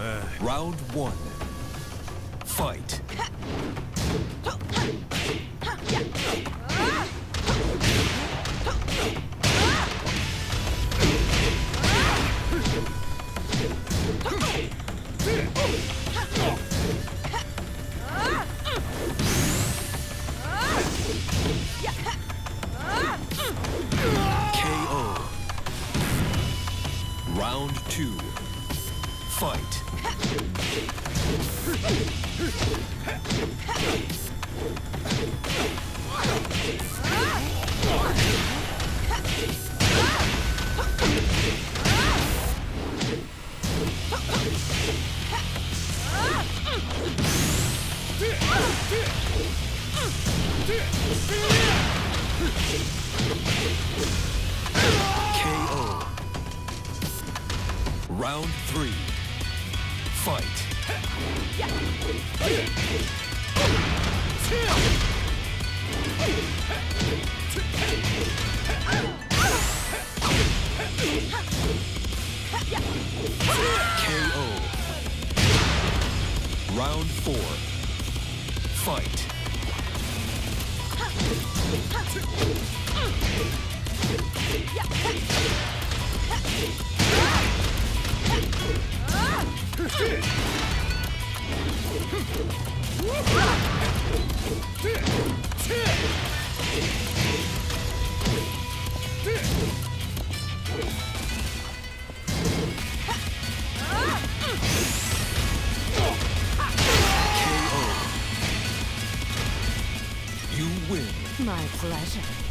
Battle. Round one. Fight. KO. Round two. Fight. KO. Round three. Fight. KO. Round four. Fight. KO. My pleasure.